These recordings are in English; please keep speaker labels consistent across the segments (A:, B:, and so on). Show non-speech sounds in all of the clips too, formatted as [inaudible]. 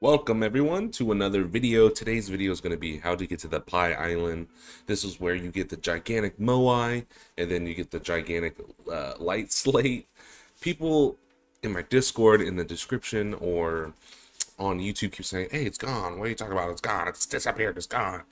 A: Welcome everyone to another video. Today's video is going to be how to get to the Pi Island. This is where you get the gigantic Moai and then you get the gigantic uh, light slate. People in my Discord in the description or on YouTube keep saying, hey, it's gone. What are you talking about? It's gone. It's disappeared. It's gone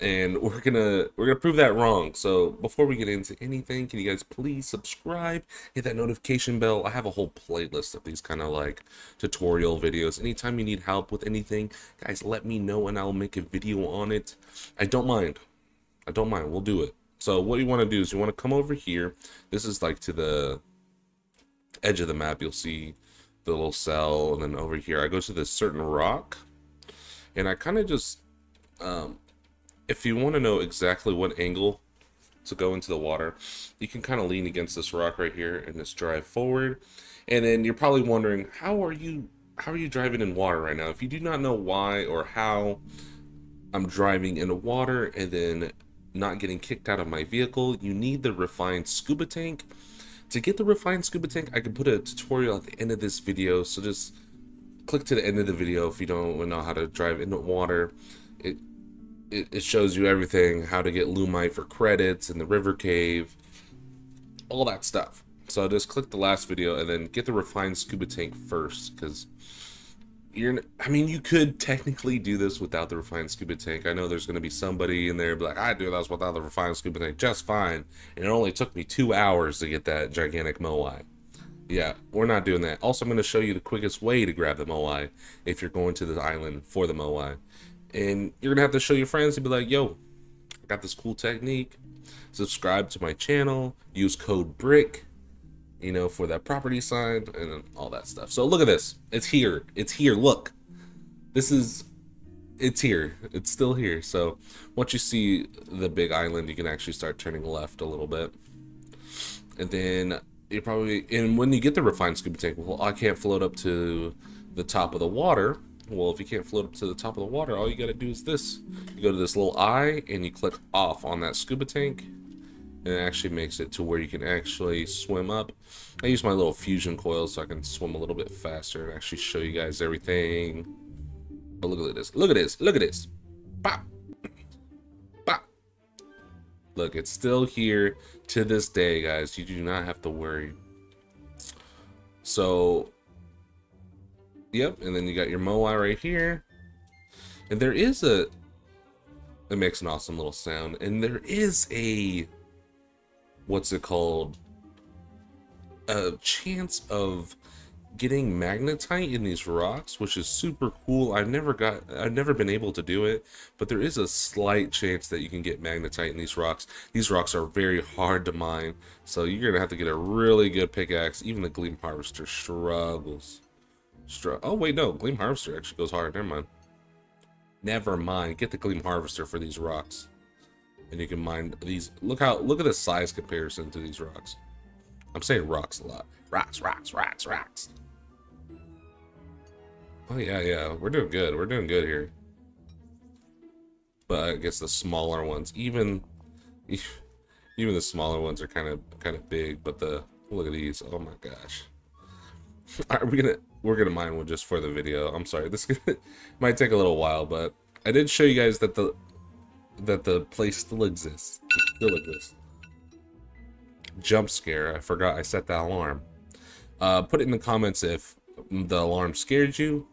A: and we're gonna we're gonna prove that wrong. So before we get into anything can you guys please subscribe hit that notification bell? I have a whole playlist of these kind of like tutorial videos. Anytime you need help with anything guys let me know and i'll make a video on it. I don't mind. I don't mind. We'll do it. So what you want to do is you want to come over here. This is like to the edge of the map. You'll see the little cell and then over here i go to this certain rock and i kind of just um, if you want to know exactly what angle to go into the water, you can kind of lean against this rock right here and just drive forward. And then you're probably wondering, how are you how are you driving in water right now? If you do not know why or how I'm driving in the water and then not getting kicked out of my vehicle, you need the refined scuba tank. To get the refined scuba tank, I can put a tutorial at the end of this video, so just click to the end of the video if you don't know how to drive in the water. It it, it shows you everything, how to get Lumite for credits in the River Cave, all that stuff. So just click the last video and then get the refined scuba tank first, because you're. I mean, you could technically do this without the refined scuba tank. I know there's going to be somebody in there be like, I do this without the refined scuba tank just fine, and it only took me two hours to get that gigantic moai. Yeah, we're not doing that. Also, I'm going to show you the quickest way to grab the moai if you're going to the island for the moai and you're gonna have to show your friends and be like, yo, I got this cool technique. Subscribe to my channel. Use code BRICK, you know, for that property sign and all that stuff. So look at this. It's here. It's here. Look. This is it's here. It's still here. So once you see the big island, you can actually start turning left a little bit. And then you probably and when you get the refined scuba tank, well, I can't float up to the top of the water well, if you can't float up to the top of the water, all you got to do is this. You go to this little eye and you click off on that scuba tank. And it actually makes it to where you can actually swim up. I use my little fusion coil so I can swim a little bit faster and actually show you guys everything. But look at this. Look at this. Look at this. Pop. Pop. Look, it's still here to this day, guys. You do not have to worry. So Yep, and then you got your Moai right here. And there is a... It makes an awesome little sound. And there is a... What's it called? A chance of getting magnetite in these rocks, which is super cool. I've never got, I've never been able to do it, but there is a slight chance that you can get magnetite in these rocks. These rocks are very hard to mine, so you're gonna have to get a really good pickaxe. Even the Gleam Harvester struggles. Oh, wait, no. Gleam Harvester actually goes hard. Never mind. Never mind. Get the Gleam Harvester for these rocks. And you can mine these. Look how, look at the size comparison to these rocks. I'm saying rocks a lot. Rocks, rocks, rocks, rocks. Oh, yeah, yeah. We're doing good. We're doing good here. But I guess the smaller ones, even, [laughs] even the smaller ones are kind of, kind of big. But the, look at these. Oh my gosh. [laughs] Are we gonna we're gonna mine one just for the video. I'm sorry, this [laughs] might take a little while, but I did show you guys that the that the place still exists. It still exists. Jump scare. I forgot I set that alarm. Uh, put it in the comments if the alarm scared you.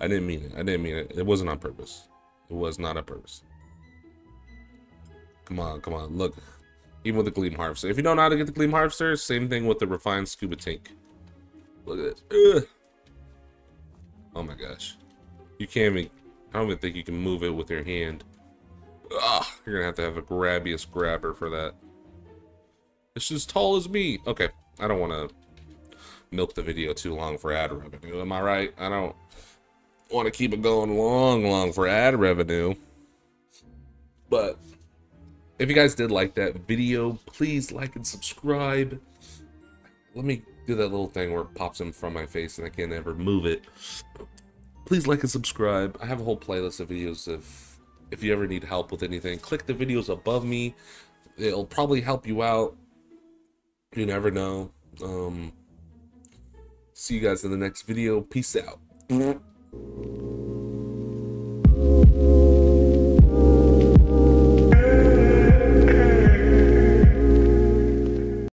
A: I didn't mean it. I didn't mean it. It wasn't on purpose. It was not on purpose. Come on, come on. Look, even with the Gleam Harvester. If you don't know how to get the Gleam Harvester, same thing with the Refined Scuba Tank. Look at this. Ugh. Oh my gosh. You can't even, I don't even think you can move it with your hand. Ugh, you're gonna have to have a grabbiest grabber for that. It's as tall as me. Okay, I don't want to milk the video too long for ad revenue. Am I right? I don't want to keep it going long, long for ad revenue. But if you guys did like that video, please like and subscribe. Let me do that little thing where it pops in from my face and I can't ever move it. Please like and subscribe. I have a whole playlist of videos if if you ever need help with anything. Click the videos above me. It'll probably help you out. You never know. Um, See you guys in the next video. Peace out.